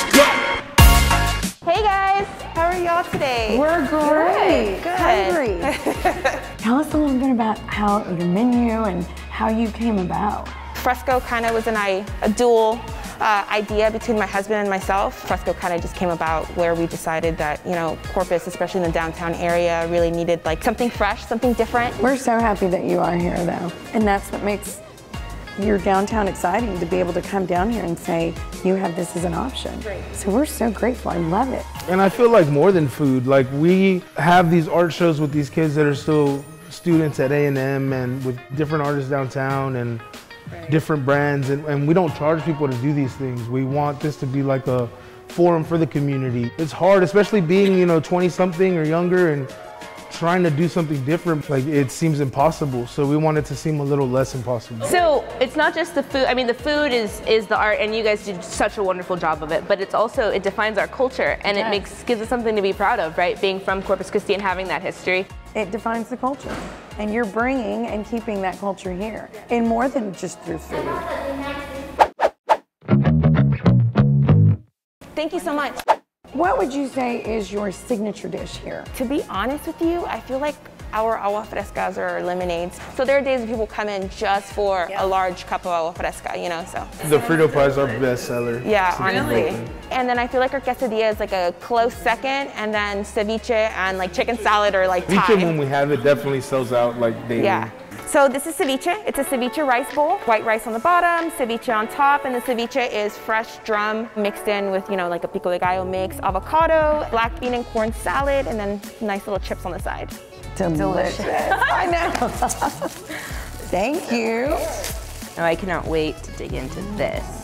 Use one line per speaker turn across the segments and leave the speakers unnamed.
Hey guys, how are y'all today?
We're great.
Good.
Hungry. Tell us a little bit about how your menu and how you came about.
Fresco kind of was an, a dual uh, idea between my husband and myself. Fresco kind of just came about where we decided that, you know, Corpus, especially in the downtown area, really needed like something fresh, something different.
We're so happy that you are here though. And that's what makes your downtown exciting to be able to come down here and say you have this as an option. So we're so grateful. I love it.
And I feel like more than food, like we have these art shows with these kids that are still students at A&M and with different artists downtown and different brands and, and we don't charge people to do these things. We want this to be like a forum for the community. It's hard, especially being, you know, 20 something or younger and trying to do something different, like it seems impossible. So we want it to seem a little less impossible.
So it's not just the food. I mean, the food is is the art, and you guys did such a wonderful job of it. But it's also it defines our culture, and it makes gives us something to be proud of, right? Being from Corpus Christi and having that history.
It defines the culture. And you're bringing and keeping that culture here in more than just through food.
Thank you so much.
What would you say is your signature dish here?
To be honest with you, I feel like our agua frescas or lemonades. So there are days when people come in just for a large cup of agua fresca, you know, so.
The Frito pie is our best seller.
Yeah, honestly.
broken.
And then I feel like our quesadilla is like a close second, and then ceviche and like chicken salad or like
Pizza when
Thai.
we have it definitely sells out like daily.
Yeah. So this is ceviche. It's a ceviche rice bowl. White rice on the bottom, ceviche on top, and the ceviche is fresh drum mixed in with, you know, like a pico de gallo mix, avocado, black bean and corn salad, and then nice little chips on the side.
Delicious. I know. Thank you.
Oh, I cannot wait to dig into this.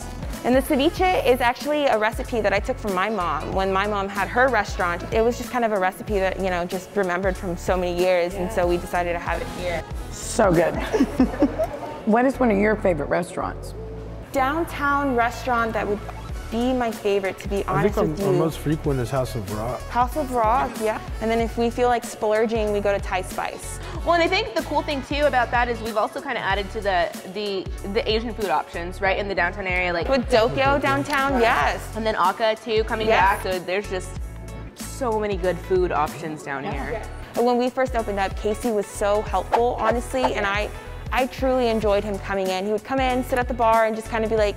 And the ceviche is actually a recipe that I took from my mom. When my mom had her restaurant, it was just kind of a recipe that, you know, just remembered from so many years, and so we decided to have it here.
So good. what is one of your favorite restaurants?
Downtown restaurant that would be my favorite, to be
I
honest
think
with
our, our most frequent is House of Rock.
House of Rock, yeah. And then if we feel like splurging, we go to Thai Spice.
Well, and I think the cool thing too about that is we've also kind of added to the the the Asian food options, right, in the downtown area, like
With Dokyo downtown, yes.
and then Aka too coming
Yes.
back. So there's just so many good food options down here.
When we first opened up, Casey was so helpful, honestly, and I, I truly enjoyed him coming in. He would come in, sit at the bar, and just kind of be like,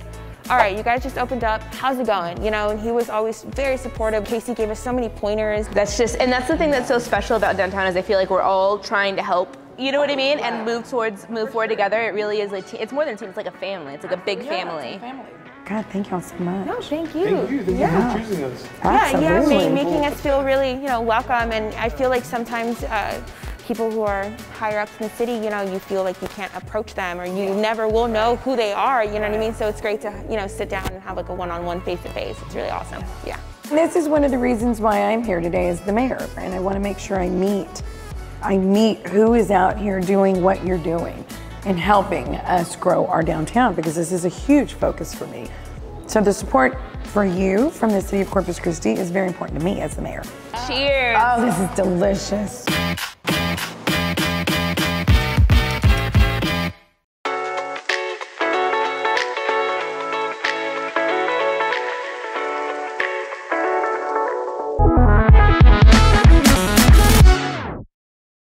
all right, you guys just opened up, how's it going? You know, and he was always very supportive. Casey gave us so many pointers.
That's just, and that's the thing that's so special about downtown is I feel like we're all trying to help. You know what I mean? And move towards, move forward together. It really is like, te- it's more than a team. It's like a family. It's like a big family. Family.
God, thank y'all so much.
No, thank you.
Thank you. Thank
yeah.
you for choosing us.
Yeah, yeah,
Absolutely.
making us feel really, you know, welcome. And I feel like sometimes uh, people who are higher up in the city, you know, you feel like you can't approach them or you never will know who they are. You know what I mean? So it's great to, you know, sit down and have like a one-on-one face-to-face. It's really awesome. Yeah.
This is one of the reasons why I'm here today as the mayor, and I want to make sure I meet, I meet who is out here doing what you're doing and helping us grow our downtown because this is a huge focus for me. So the support for you from the city of Corpus Christi is very important to me as the mayor.
Cheers.
Oh, this is delicious.